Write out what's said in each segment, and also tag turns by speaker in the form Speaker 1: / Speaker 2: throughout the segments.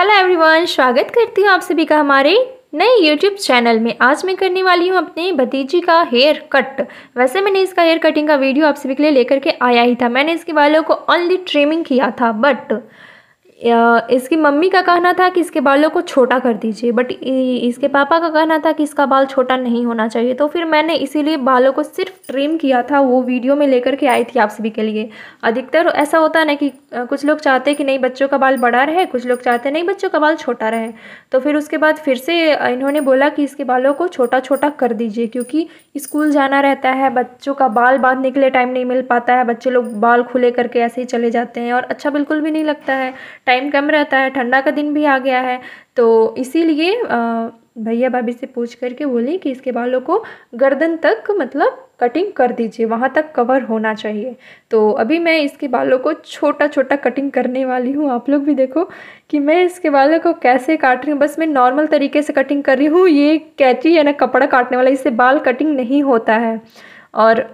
Speaker 1: Hello everyone स्वागत करती हूँ आप सभी का हमारे नए यूट्यूब चैनल में। आज मैं करने वाली हूँ अपने भतीजी का हेयर कट वैसे मैंने इसका हेयर कटिंग का वीडियो आप सभी के लिए लेकर के आया ही था। मैंने इसके बालों को ओनली ट्रिमिंग किया था बट इसकी मम्मी का कहना था कि इसके बालों को छोटा कर दीजिए बट इसके पापा का कहना था कि इसका बाल छोटा नहीं होना चाहिए। तो फिर मैंने इसीलिए बालों को सिर्फ़ ट्रिम किया था, वो वीडियो में लेकर के आई थी आप सभी के लिए। अधिकतर ऐसा होता है ना कि कुछ लोग चाहते कि नहीं, बच्चों का बाल बड़ा रहे, कुछ लोग चाहते नहीं, बच्चों का बाल छोटा रहे। तो फिर उसके बाद फिर से इन्होंने बोला कि इसके बालों को छोटा छोटा कर दीजिए, क्योंकि स्कूल जाना रहता है, बच्चों का बाल बांधने के लिए टाइम नहीं मिल पाता है, बच्चे लोग बाल खुले करके ऐसे ही चले जाते हैं और अच्छा बिल्कुल भी नहीं लगता है। टाइम कम रहता है, ठंडा का दिन भी आ गया है। तो इसीलिए भैया भाभी से पूछ करके बोली कि इसके बालों को गर्दन तक मतलब कटिंग कर दीजिए, वहाँ तक कवर होना चाहिए। तो अभी मैं इसके बालों को छोटा छोटा कटिंग करने वाली हूँ। आप लोग भी देखो कि मैं इसके बालों को कैसे काट रही हूँ। बस मैं नॉर्मल तरीके से कटिंग कर रही हूँ। ये कैची है ना कपड़ा काटने वाला, इससे बाल कटिंग नहीं होता है। और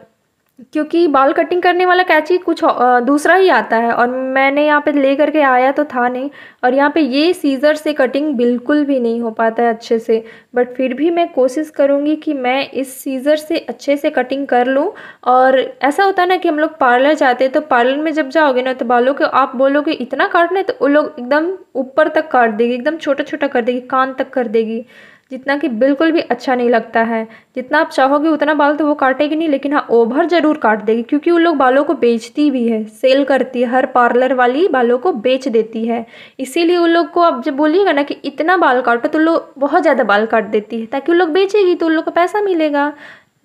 Speaker 1: क्योंकि बाल कटिंग करने वाला कैंची कुछ दूसरा ही आता है और मैंने यहाँ पे ले करके आया तो था नहीं और यहाँ पे ये सीज़र से कटिंग बिल्कुल भी नहीं हो पाता है अच्छे से। बट फिर भी मैं कोशिश करूँगी कि मैं इस सीज़र से अच्छे से कटिंग कर लूँ और ऐसा होता है ना कि हम लोग पार्लर जाते हैं तो पार्लर में जब जाओगे ना तो बालों के, आप बोलोगे इतना काटना है तो वो लोग एकदम ऊपर तक काट देगी, एकदम छोटा छोटा कर देगी, कान तक कर देगी। जितना कि बिल्कुल भी अच्छा नहीं लगता है। जितना आप चाहोगे उतना बाल तो वो काटेगी नहीं, लेकिन हाँ ओवर ज़रूर काट देगी, क्योंकि वो लोग बालों को बेचती भी है। सेल करती है, हर पार्लर वाली बालों को बेच देती है। इसीलिए उन लोग को आप जब बोलिएगा ना कि इतना बाल काटो तो लोग बहुत ज़्यादा बाल काट देती है, ताकि वो लोग बेचेगी तो उन लोग को पैसा मिलेगा।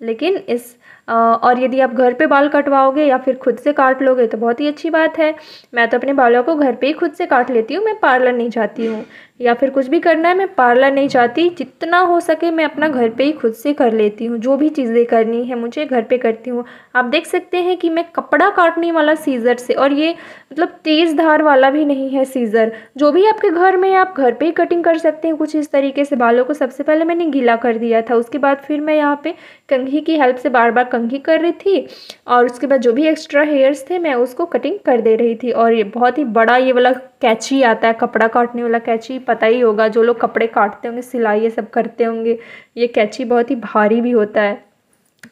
Speaker 1: लेकिन इस और यदि आप घर पे बाल कटवाओगे या फिर खुद से काट लोगे तो बहुत ही अच्छी बात है। मैं तो अपने बालों को घर पे ही खुद से काट लेती हूँ, मैं पार्लर नहीं जाती हूँ। या फिर कुछ भी करना है, मैं पार्लर नहीं चाहती जितना हो सके मैं अपना घर पे ही खुद से कर लेती हूँ। जो भी चीज़ें करनी है, मुझे घर पे करती हूँ। आप देख सकते हैं कि मैं कपड़ा काटने वाला सीज़र से, और ये मतलब तेज़ धार वाला भी नहीं है सीज़र। जो भी आपके घर में आप घर पे ही कटिंग कर सकते हैं। कुछ इस तरीके से बालों को सबसे पहले मैंने गीला कर दिया था। उसके बाद फिर मैं यहाँ पर कंघी की हेल्प से बार बार कंघी कर रही थी, और उसके बाद जो भी एक्स्ट्रा हेयर्स थे, मैं उसको कटिंग कर दे रही थी। और ये बहुत ही बड़ा ये वाला कैची आता है, कपड़ा काटने वाला कैची पता ही होगा, जो लोग कपड़े काटते होंगे, सिलाई ये सब करते होंगे, ये कैची बहुत ही भारी भी होता है।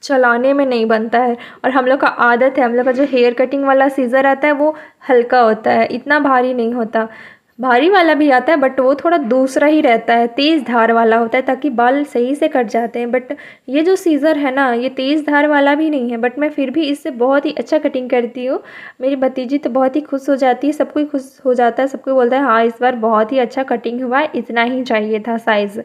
Speaker 1: चलाने में नहीं बनता है। और हम लोग का आदत है, हम लोग का जो हेयर कटिंग वाला सीज़र आता है, वो हल्का होता है, इतना भारी नहीं होता। भारी वाला भी आता है बट वो थोड़ा दूसरा ही रहता है। तेज़ धार वाला होता है ताकि बाल सही से कट जाते हैं। बट ये जो सीज़र है ना, ये तेज़ धार वाला भी नहीं है। बट मैं फिर भी इससे बहुत ही अच्छा कटिंग करती हूँ। मेरी भतीजी तो बहुत ही खुश हो जाती है सबको खुश हो जाता है सबको बोलता है हाँ इस बार बहुत ही अच्छा कटिंग हुआ है, इतना ही चाहिए था साइज़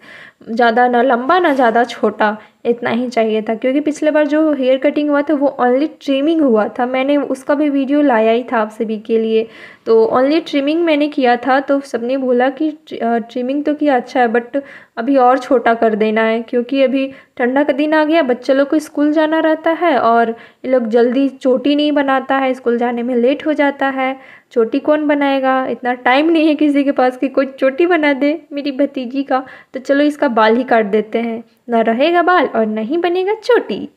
Speaker 1: ज़्यादा ना लंबा, ना ज़्यादा छोटा। इतना ही चाहिए था, क्योंकि पिछले बार जो हेयर कटिंग हुआ था, वो ओनली ट्रिमिंग हुआ था। मैंने उसका भी वीडियो लाया ही था आप सभी के लिए। तो ओनली ट्रिमिंग मैंने किया था तो सबने बोला कि ट्रिमिंग तो किया अच्छा है बट अभी और छोटा कर देना है, क्योंकि अभी ठंडा का दिन आ गया, बच्चे लोग को स्कूल जाना रहता है, और ये लोग जल्दी चोटी नहीं बनाता है, स्कूल जाने में लेट हो जाता है। चोटी कौन बनाएगा? इतना टाइम नहीं है किसी के पास कि कोई चोटी बना दे मेरी भतीजी का। तो चलो इसका बाल ही काट देते हैं। ना रहेगा बाल और नहीं बनेगा चोटी।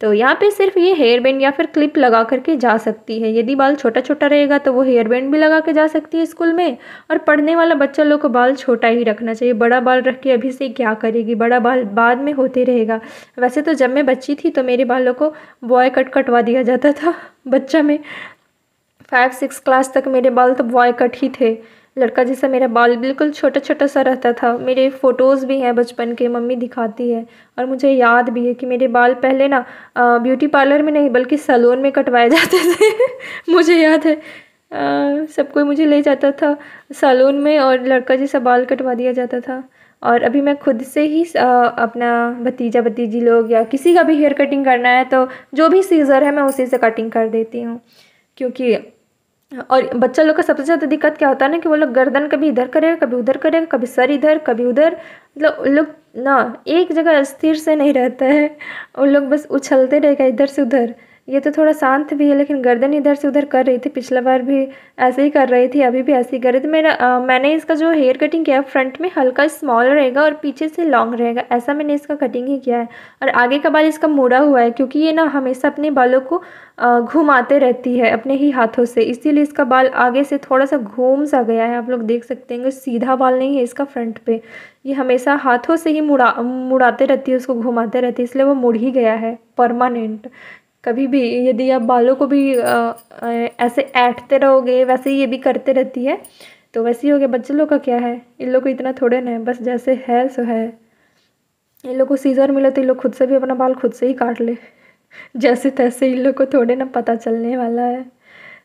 Speaker 1: तो यहाँ पे सिर्फ़ ये हेयर बैंड या फिर क्लिप लगा करके जा सकती है। यदि बाल छोटा छोटा रहेगा तो वो हेयर बैंड भी लगा के जा सकती है स्कूल में। और पढ़ने वाला बच्चा लोग को बाल छोटा ही रखना चाहिए। बड़ा बाल रख के अभी से क्या करेगी? बड़ा बाल बाद में होते रहेगा। वैसे तो जब मैं बच्ची थी तो मेरे बालों को बॉय कट कटवा दिया जाता था बच्चा में। फाइव सिक्स क्लास तक मेरे बाल तो बॉय कट ही थे। लड़का जैसा मेरा बाल बिल्कुल छोटा छोटा सा रहता था। मेरे फ़ोटोज़ भी हैं बचपन के मम्मी दिखाती है। और मुझे याद भी है कि मेरे बाल पहले ना ब्यूटी पार्लर में नहीं बल्कि सैलून में कटवाए जाते थे। मुझे याद है। सब कोई मुझे ले जाता था सैलून में और लड़का जैसा बाल कटवा दिया जाता था। और अभी मैं खुद से ही आ, अपना भतीजा भतीजी लोग या किसी का भी हेयर कटिंग करना है तो जो भी सीज़र है मैं उसी से कटिंग कर देती हूँ। क्योंकि और बच्चा लोग का सबसे ज़्यादा दिक्कत क्या होता है ना कि वो लोग गर्दन कभी इधर करेगा, कभी उधर करेगा, कभी सर इधर, कभी उधर। मतलब उन लोग ना, एक जगह स्थिर से नहीं रहता है। उन लोग बस उछलते रहेगा इधर से उधर। ये तो थोड़ा शांत भी है लेकिन गर्दन इधर से उधर कर रही थी। पिछला बार भी ऐसे ही कर रही थी अभी भी ऐसे ही कर रही थी। मेरा आ, मैंने इसका जो हेयर कटिंग किया फ्रंट में हल्का स्मॉल रहेगा और पीछे से लॉन्ग रहेगा। ऐसा मैंने इसका कटिंग ही किया है। और आगे का बाल इसका मुड़ा हुआ है क्योंकि ये ना हमेशा अपने बालों को घुमाते रहती है अपने ही हाथों से। इसीलिए इसका बाल आगे से थोड़ा सा घूम सा गया है। आप लोग देख सकते हैं सीधा बाल नहीं है इसका फ्रंट पे। ये हमेशा हाथों से ही मुड़ा मुड़ाते रहती है उसको घुमाते रहती है इसलिए वो मुड़ ही गया है परमानेंट। कभी भी, यदि आप बालों को भी ऐसे ऐंठते रहोगे, वैसे ही ये भी करते रहती है तो वैसे ही हो गया। बच्चे लोग का क्या है? इन लोग को इतना थोड़े ना है, बस जैसे है, सो है। इन लोग को सीज़र मिले तो इन लोग खुद से भी अपना बाल खुद से ही काट ले। जैसे तैसे इन लोग को थोड़े ना पता चलने वाला है।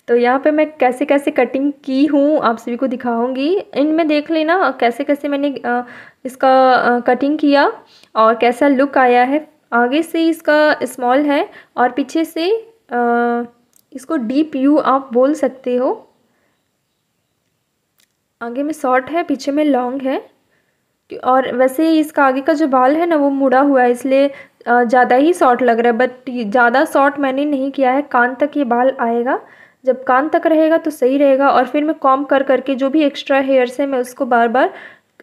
Speaker 1: तो यहाँ पे मैं कैसे कैसे कटिंग की हूँ, आप सभी को दिखाऊँगी। इनमें देख लेना कैसे कैसे मैंने इसका कटिंग किया और कैसा लुक आया है। आगे से इसका स्मॉल है और पीछे से आ, इसको डीप यू आप बोल सकते हो। आगे में शॉर्ट है पीछे में लॉन्ग है। और वैसे इसका आगे का जो बाल है ना वो मुड़ा हुआ है इसलिए ज़्यादा ही शॉर्ट लग रहा है। बट ज़्यादा शॉर्ट मैंने नहीं किया है कान तक ये बाल आएगा। जब कान तक रहेगा तो सही रहेगा। और फिर मैं कॉम कर करके जो भी एक्स्ट्रा हेयर्स है मैं उसको बार बार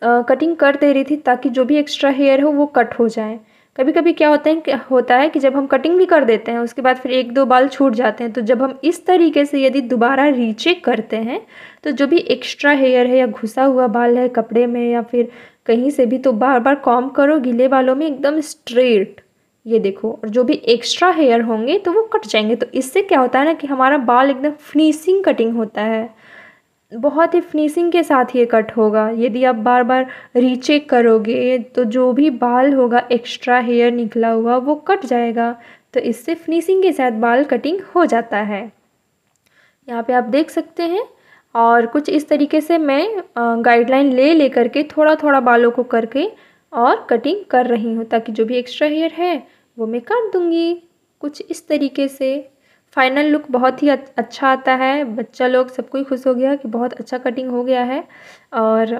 Speaker 1: कटिंग कर दे रही थी ताकि जो भी एक्स्ट्रा हेयर हो वो कट हो जाए। कभी कभी क्या होता है होता है कि जब हम कटिंग भी कर देते हैं, उसके बाद फिर एक दो बाल छूट जाते हैं तो जब हम इस तरीके से यदि दोबारा रीचेक करते हैं तो जो भी एक्स्ट्रा हेयर है या घुसा हुआ बाल है कपड़े में या फिर कहीं से भी तो बार बार कॉम करो, गीले बालों में एकदम स्ट्रेट ये देखो। और जो भी एक्स्ट्रा हेयर होंगे तो वो कट जाएँगे। तो इससे क्या होता है ना कि हमारा बाल एकदम फिनिशिंग कटिंग होता है। बहुत ही फिनिशिंग के साथ ये कट होगा। यदि आप बार बार रीचेक करोगे तो जो भी बाल होगा एक्स्ट्रा हेयर निकला हुआ वो कट जाएगा। तो इससे फिनिशिंग के साथ बाल कटिंग हो जाता है। यहाँ पे आप देख सकते हैं, और कुछ इस तरीके से मैं गाइडलाइन ले ले करके थोड़ा थोड़ा बालों को करके और कटिंग कर रही हूँ, ताकि जो भी एक्स्ट्रा हेयर है, वो मैं काट दूँगी। कुछ इस तरीके से। फाइनल लुक बहुत ही अच्छा आता है। बच्चा लोग सबको ही खुश हो गया कि बहुत अच्छा कटिंग हो गया है। और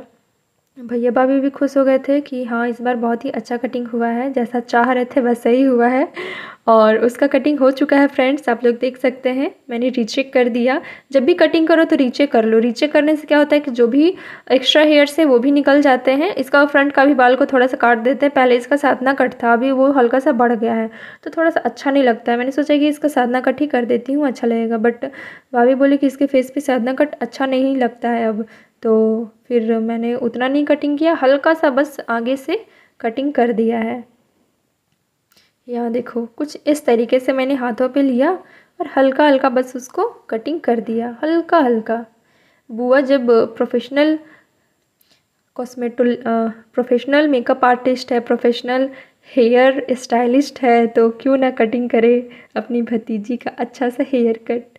Speaker 1: भैया भाभी भी खुश हो गए थे कि हाँ इस बार बहुत ही अच्छा कटिंग हुआ है। जैसा चाह रहे थे, वैसा ही हुआ है। और उसका कटिंग हो चुका है फ्रेंड्स आप लोग देख सकते हैं। मैंने रीचेक कर दिया। जब भी कटिंग करो तो रीचेक कर लो। रीचेक करने से क्या होता है कि जो भी एक्स्ट्रा हेयर्स है, वो भी निकल जाते हैं। इसका फ्रंट का भी बाल को थोड़ा सा काट देते हैं। पहले इसका साधना कट था, अभी वो हल्का सा बढ़ गया है। तो थोड़ा सा अच्छा नहीं लगता है। मैंने सोचा कि इसका साधना कट ही कर देती हूँ अच्छा लगेगा। बट भाभी बोली कि इसके फेस पर साधना कट अच्छा नहीं लगता है अब। तो फिर मैंने उतना नहीं कटिंग किया, हल्का सा बस आगे से कटिंग कर दिया है। यहाँ देखो, कुछ इस तरीके से मैंने हाथों पे लिया और हल्का हल्का बस उसको कटिंग कर दिया हल्का हल्का बुआ जब प्रोफेशनल कॉस्मेटल प्रोफेशनल मेकअप आर्टिस्ट है प्रोफेशनल हेयर स्टाइलिस्ट है तो क्यों ना कटिंग करे अपनी भतीजी का अच्छा सा हेयर कट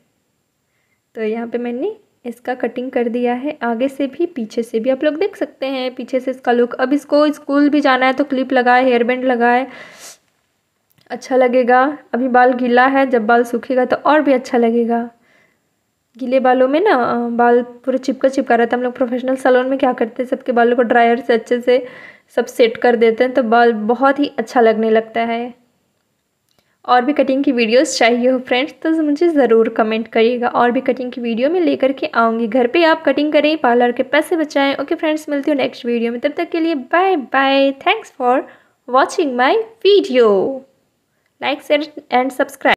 Speaker 1: तो यहाँ पे मैंने इसका कटिंग कर दिया है। आगे से भी, पीछे से भी। आप लोग देख सकते हैं, पीछे से इसका लुक अब इसको स्कूल भी जाना है तो क्लिप लगाए हेयर बैंड लगाए। अच्छा लगेगा। अभी बाल गीला है, जब बाल सूखेगा तो और भी अच्छा लगेगा। गीले बालों में ना बाल पूरे चिपका चिपका रहता है। हम लोग प्रोफेशनल सैलून में क्या करते हैं, सबके बालों को ड्रायर से अच्छे से सब सेट कर देते हैं तो बाल बहुत ही अच्छा लगने लगता है। और भी कटिंग की वीडियोस चाहिए हो फ्रेंड्स तो मुझे ज़रूर कमेंट करिएगा। और भी कटिंग की वीडियो में लेकर के आऊँगी। घर पे आप कटिंग करें पार्लर के पैसे बचाएँ। ओके फ्रेंड्स मिलती हूँ नेक्स्ट वीडियो में। तब तक के लिए bye bye thanks for watching my video like share and subscribe